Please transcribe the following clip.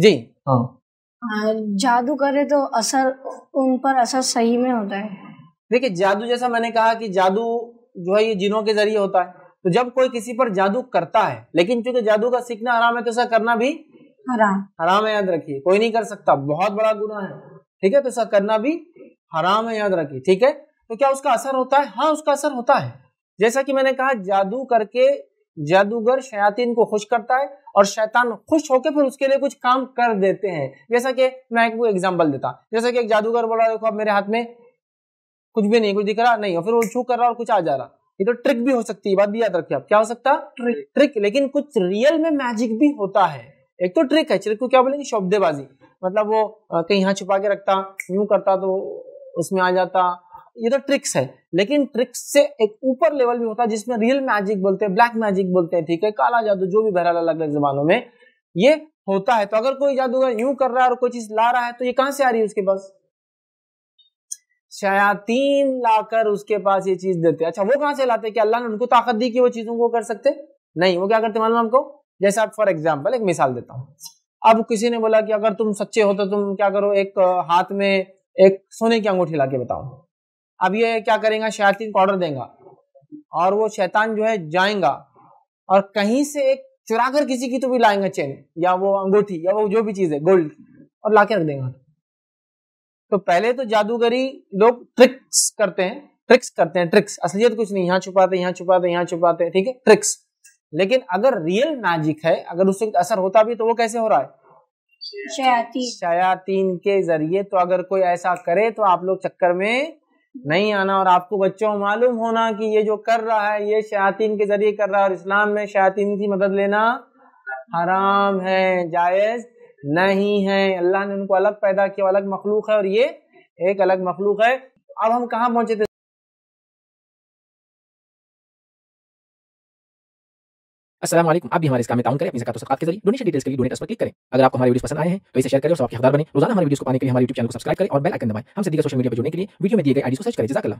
जी। हाँ। जादू करे तो असर उन पर असर सही में होता है। देखिए जादू जैसा मैंने कहा कि जादू जो है ये जिनों के ज़रिए होता है। तो जब कोई किसी पर जादू करता है लेकिन चूँकि जादू का सीखना हराम है तो ऐसा करना भी हराम हराम है याद रखिए। कोई नहीं कर सकता बहुत बड़ा गुना है। ठीक है तो ऐसा करना भी हराम है याद रखिए। ठीक है? तो क्या उसका असर होता है? हाँ उसका असर होता है। जैसा कि मैंने कहा जादू करके जादूगर शयातीन को खुश करता है और शैतान खुश होकर फिर उसके लिए कुछ काम कर देते हैं। जैसा कि मैं एक एग्जांपल देता। जैसा कि एक जादूगर बोला देखो अब मेरे हाथ में कुछ भी नहीं कुछ दिख रहा नहीं। और फिर वो छू कर रहा और कुछ आ जा रहा। ये तो ट्रिक भी हो सकती है बात भी याद रखिए आप। क्या हो सकता? ट्रिक ट्रिक लेकिन कुछ रियल में मैजिक भी होता है। एक तो ट्रिक है ट्रिक को क्या बोलेंगे? शब्देबाजी। मतलब वो कहीं यहाँ छुपा के रखता यूँ करता तो उसमें आ जाता। ये तो ट्रिक्स है, लेकिन ट्रिक्स से एक ऊपर लेवल भी होता है जिसमें रियल मैजिक बोलते हैं ब्लैक मैजिक बोलते हैं, ठीक है, काला जादू, जो भी बहरहाल अलग अलग जबानों में, ये होता है। तो अगर कोई जादूगर यूँ कर रहा है और कोई चीज़ ला रहा है तो ये कहाँ से आ रही है उसके पास? शयातीन लाकर उसके पास ये चीज़ देते अच्छा वो कहाँ से लाते कि अल्लाह ने उनको ताकत दी कि वो चीज़ों को कर सकते? नहीं, वो क्या करते मालूम हमको जैसे आप फॉर एग्ज़ाम्पल एक मिसाल देता हूँ। अब किसी ने बोला कि अगर तुम सच्चे हो तो तुम क्या करो, एक, हाथ में एक सोने की अंगूठी ला के बताओ। अब ये क्या करेगा? शयातीन को ऑर्डर देगा। और वो शैतान जो है जाएगा। और कहीं से एक चुरा कर किसी की तो भी लाएँगे चेन या वो अंगूठी या वो जो भी चीज़ है गोल्ड और ला के रख देगा। तो पहले तो जादूगरी लोग ट्रिक्स करते हैं। ट्रिक्स करते हैं ट्रिक्स असलियत कुछ नहीं यहाँ छुपाते यहाँ छुपाते यहाँ छुपाते ठीक है? ट्रिक्स लेकिन अगर रियल मैजिक है अगर उससे असर होता भी तो वो कैसे हो रहा है? शयातीन के ज़रिए तो अगर कोई ऐसा करे तो आप लोग चक्कर में नहीं आना और आपको बच्चों मालूम होना कि ये जो कर रहा है, ये शयातीन के ज़रिए कर रहा है और इस्लाम में शयातीन की मदद लेना हराम है, जायज़ नहीं है। अल्लाह ने उनको अलग पैदा किया, अलग मखलूक है और ये एक अलग मखलूक है। अब हम कहाँ पहुँचे थे? वालेकुम आप भी हमारे इस काम में ताउन करें, अपनी ज़कात और के ज़रिए डोनेशन डिटेल्स के लिए डोनेट पर क्लिक करें। अगर आपको हमारे वीडियो पसंद आए हैं तो इसे शेयर करें और सबके हकदार बने। रोज़ाना हमारे वीडियो को पाने के लिए हमारे यूट्यूब चैनल को सब्सक्राइब करें और बेल आइकन दबाएँ। हमसे दिए सोशल मीडिया पर जुड़ने के लिए वीडियो में दिए गए आईडी को सर्च करें। जजाकल्लाह।